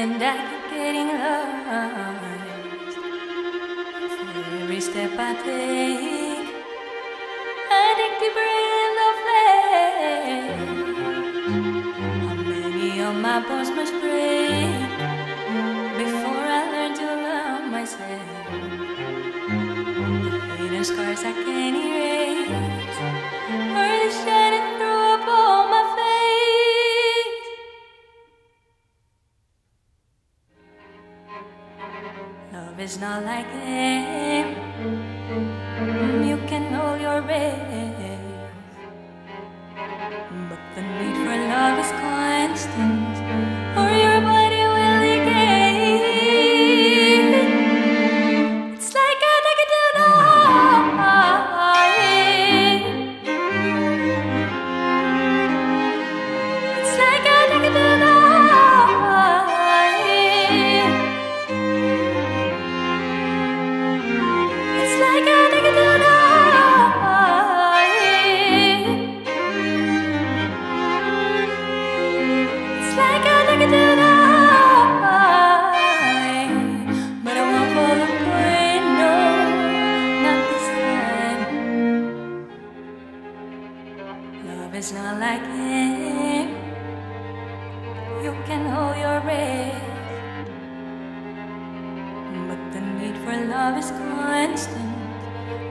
and I keep getting lost. For every step I take, I dig deeper in the flame. How many of my bones must break is not like air. You can hold your is not like air. You can hold your breath. But the need for love is constant,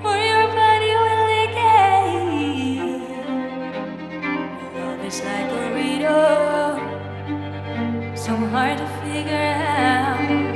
or your body will decay. Love is like a riddle, so hard to figure out.